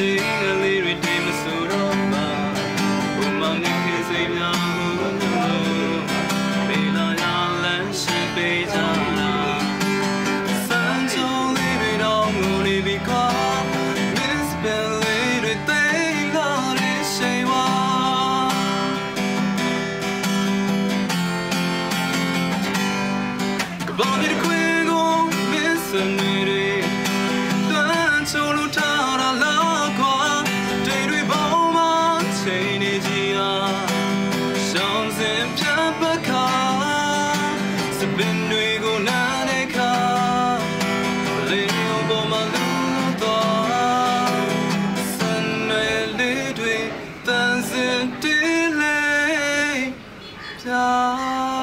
စေကလေးတွေတိမ်မဆိုတော့မှာဘုံမောင်နေခေစိတ်များဟုလို့ပေလာရလန်းရှိပေးကြလားစံချုံလေးတွေတော့ငိုနေပြီကွာ Miss Billy တွေတိမ်လာတဲ့ရှိန်ဝါကဘာမြေခွေကို Miss နေတွေတန်းချုံလို့ Bye.